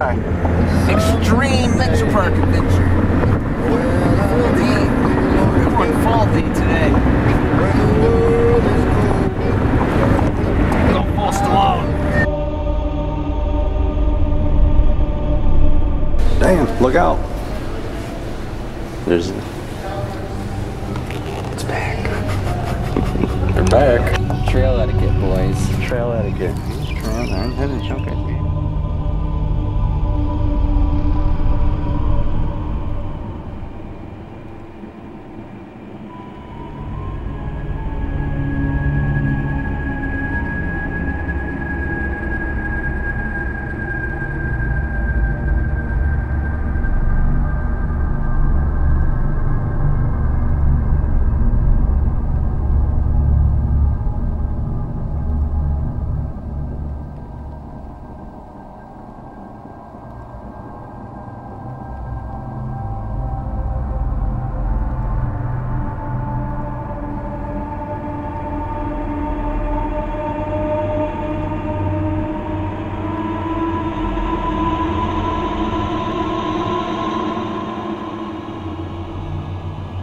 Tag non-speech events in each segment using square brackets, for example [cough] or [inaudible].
Extreme Metro Park Adventure. Full D. We're going full D today. Go full Stallone. Damn, look out. There's. It's back. They're back. Trail etiquette, boys. Trail etiquette. Trail, I'm heading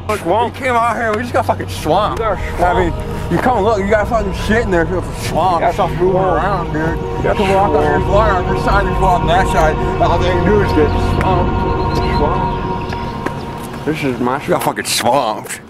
Swamp. We came out here, we just got fucking swamp. got I mean, you come look, you got fucking shit in there, it's swamp, got stuff moving swamp. around, dude. You got to walk on swamp. there's water on this side, there's water on that side. All they can do is get swamp. Swamp. This is my You got fucking swamped.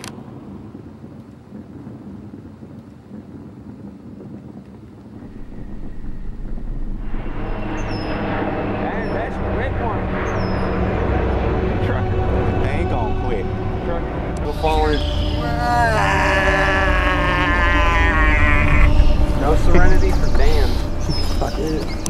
嗯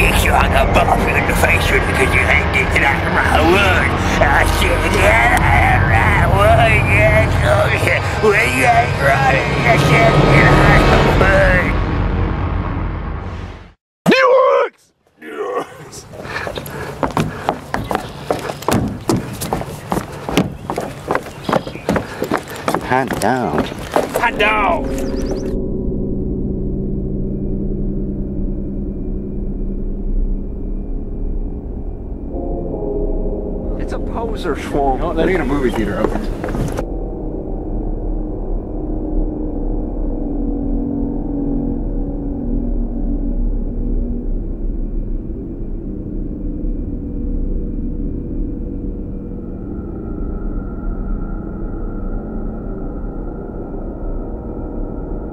got this stick so I can bump you in the face with it because you ain't getting out of my woods. I said, get out of my woods. Yeah, so oh, yeah. When you ain't running, I said, get out of the woods. Hot down. Hot dog. It's a poser swamp. They need a movie theater open.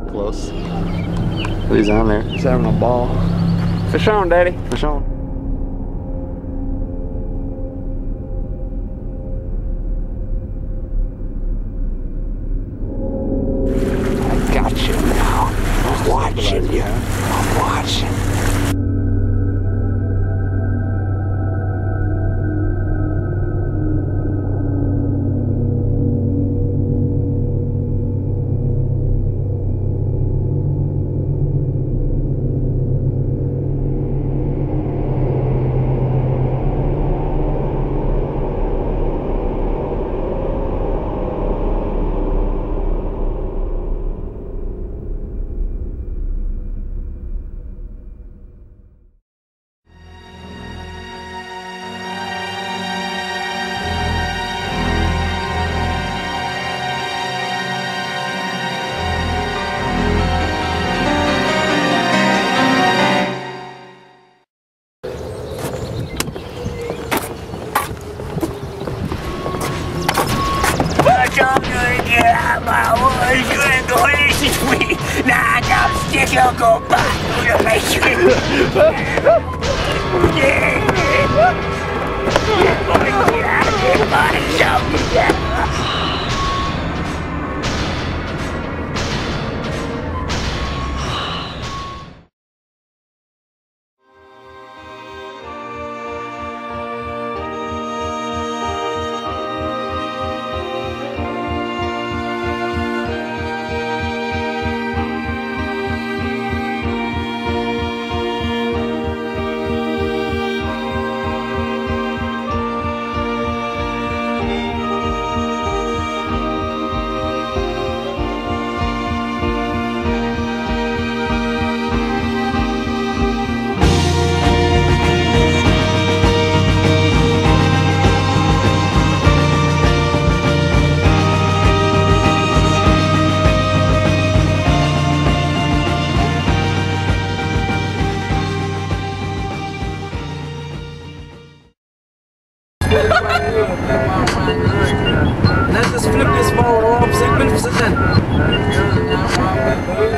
Close. He's on there. He's having a ball. Fish on, Daddy. Push on. I'm got a stick. I'll go back to the face. [laughs] Yeah. Boy, get out of here, buddy. Something. Let's just